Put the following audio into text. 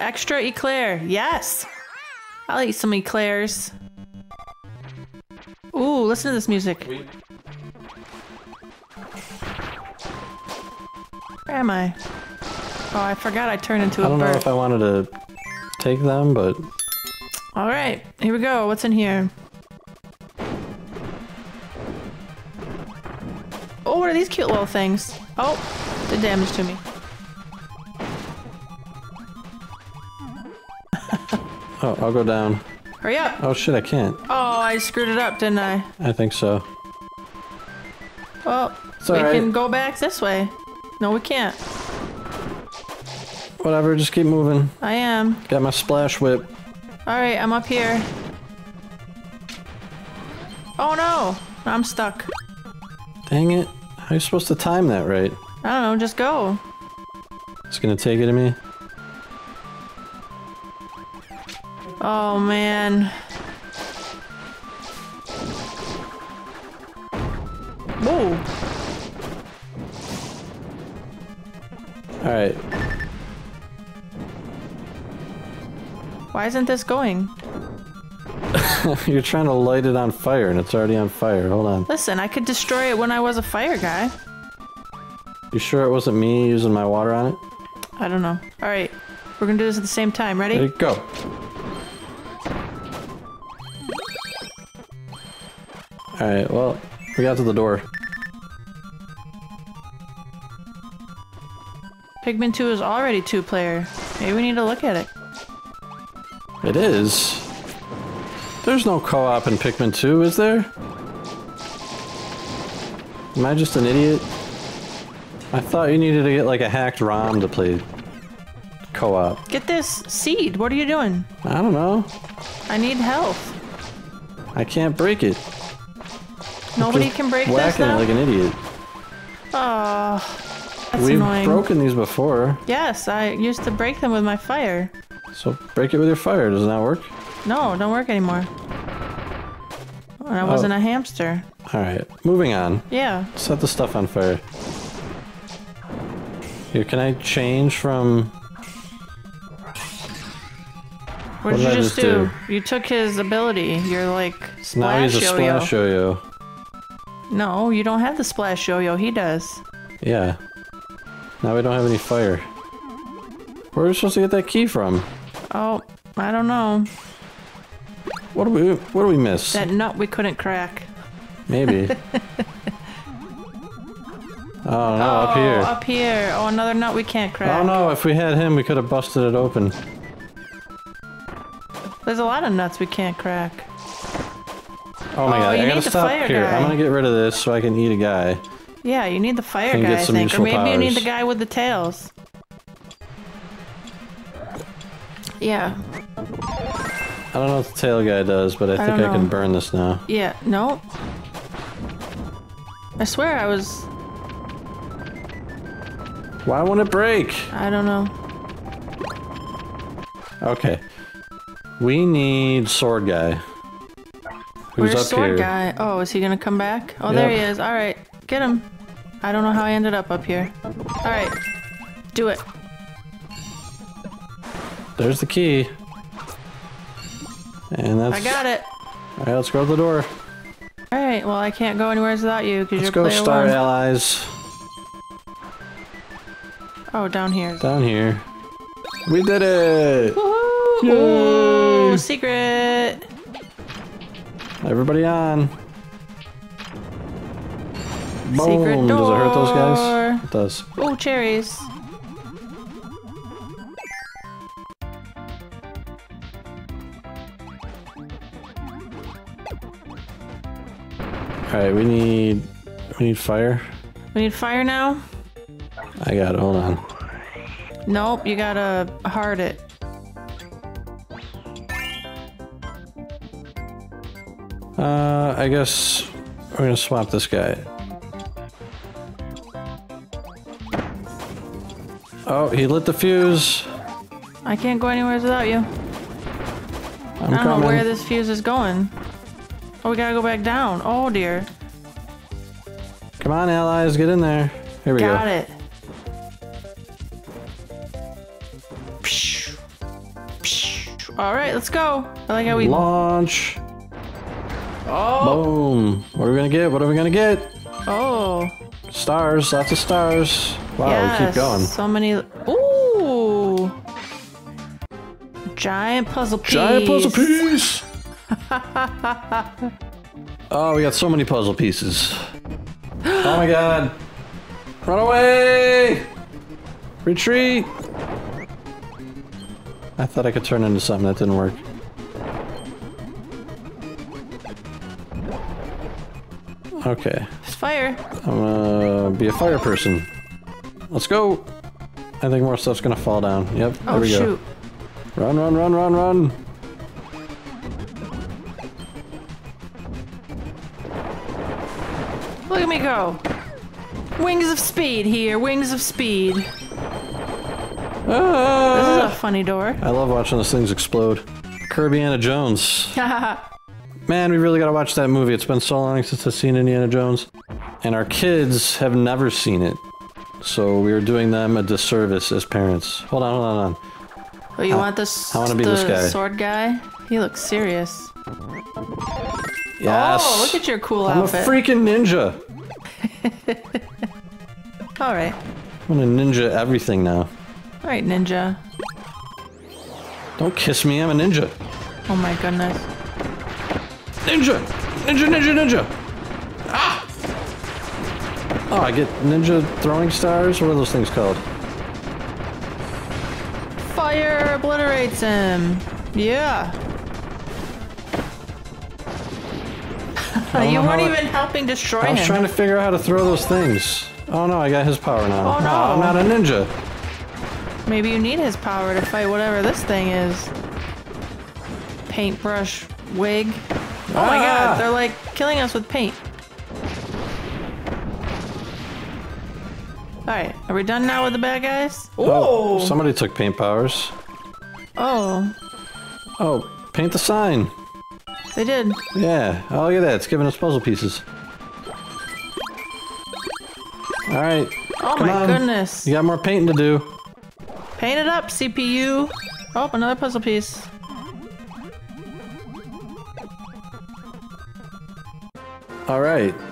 extra eclair. Yes. I'll eat some eclairs. Ooh, listen to this music. Where am I? Oh, I forgot I turned into I a don't know if I wanted to take them, but All right, here we go. What's in here? Oh, what are these cute little things? Oh, did damage to me. Oh, I'll go down. Hurry up! Oh shit, I can't. Oh, I screwed it up, didn't I? I think so. Well, It's we alright. can go back this way. No, we can't. Whatever, just keep moving. I am. Got my splash whip. All right, I'm up here. Oh no, I'm stuck. Dang it. How are you supposed to time that right? I don't know, just go. It's gonna take it to me. Oh man. Whoa. Alright. Why isn't this going? You're trying to light it on fire and it's already on fire. Hold on. Listen, I could destroy it when I was a fire guy. You sure it wasn't me using my water on it? I don't know. All right, we're gonna do this at the same time. Ready? Ready? Go. Alright, well, we got to the door. Pikmin 2 is already two player. Maybe we need to look at it. It is. There's no co-op in Pikmin 2, is there? Am I just an idiot? I thought you needed to get like a hacked ROM to play co-op. Get this seed. What are you doing? I don't know. I need health. I can't break it. Nobody Just can break this now. it like an idiot. oh, that's We've annoying. broken these before, Yes, I used to break them with my fire. so break it with your fire. Does that work? No, don't work anymore. When I Oh. wasn't a hamster. All right, moving on. Yeah. Set the stuff on fire. Here, can I change from? What, What did you just do? do? You took his ability. You're like Now he's a splash yo-yo. No, you don't have the splash yo-yo. He does. Yeah. Now we don't have any fire. Where are we supposed to get that key from? Oh, I don't know. What do we? What do we miss? That nut we couldn't crack. Maybe. oh no, up oh, here. up here. Oh, another nut we can't crack. Oh no, if we had him, we could have busted it open. There's a lot of nuts we can't crack. Oh my Oh, god, I gotta stop here. guy. I'm gonna get rid of this so I can eat a guy. Yeah, you need the fire And guy, get I think. Or maybe you need the guy with the tails. Yeah. I don't know what the tail guy does, but I, think I can burn this now. Yeah. No. I swear I was. Why won't it break? I don't know. Okay. We need sword guy. Who's Where's up sword here? guy? Oh, is he gonna come back? Oh, there he is. All right, get him. I don't know how I ended up up here. All right, do it. There's the key. And that's. I got it. All right, let's go to the door. All right. Well, I can't go anywhere without you because you're. Let's go, Star one. Allies. Oh, down here. Down here. We did it! Woohoo! Yay! Ooh, secret. Everybody on. Secret Boom! Does it hurt those guys? It does. Oh, cherries. Alright, we need. We need fire. We need fire now. I got it, hold on. Nope, you gotta heart it. Uh, I guess we're gonna swap this guy. Oh, he lit the fuse. I can't go anywhere without you. I'm I don't coming. know where this fuse is going. Oh, we gotta go back down. Oh dear. Come on, allies, get in there. Here we Got go. Got it. All right, let's go. I like how we. Launch. Oh. Boom. What are we gonna get? What are we gonna get? Oh. Stars. Lots of stars. Wow, we keep going. So many. Ooh. Giant puzzle piece. Giant puzzle piece. oh, we got so many puzzle pieces. Oh my god. Run away! Retreat! I thought I could turn into something that didn't work. Okay. There's fire. I'm gonna be a fire person. Let's go! I think more stuff's gonna fall down. Yep, there Oh we shoot. go. Run, run, run, run, run! Look at me go. Wings of speed here. Wings of speed. This Ah! is a funny door. I love watching those things explode. Kirby Anna Jones. Man, we really gotta watch that movie. It's been so long since I've seen Indiana Jones. And our kids have never seen it. So we are doing them a disservice as parents. Hold on, hold on, hold on. oh, you want this? I wanna be the this guy. sword guy. He looks serious. Yes! Oh, look at your cool I'm outfit. a freaking ninja! All right. I'm gonna ninja everything now. All right, ninja. Don't kiss me, I'm a ninja. Oh my goodness. Ninja! Ninja, ninja, ninja! Ah! Oh, I get ninja throwing stars? What are those things called? Fire obliterates him. Yeah. you weren't I- even helping destroy him. I was him. trying to figure out how to throw those things. Oh no, I got his power now. Oh, no. I'm not a ninja. Maybe you need his power to fight whatever this thing is. Paintbrush wig. Oh my Ah! god, they're like killing us with paint. Alright, are we done now with the bad guys? Oh, Oh! somebody took paint powers. Oh, Oh, paint the sign. they did. Yeah. Oh, look at that. It's giving us puzzle pieces. All right. Oh Come my on. goodness. You got more painting to do. Paint it up, CPU. Oh, another puzzle piece. All right.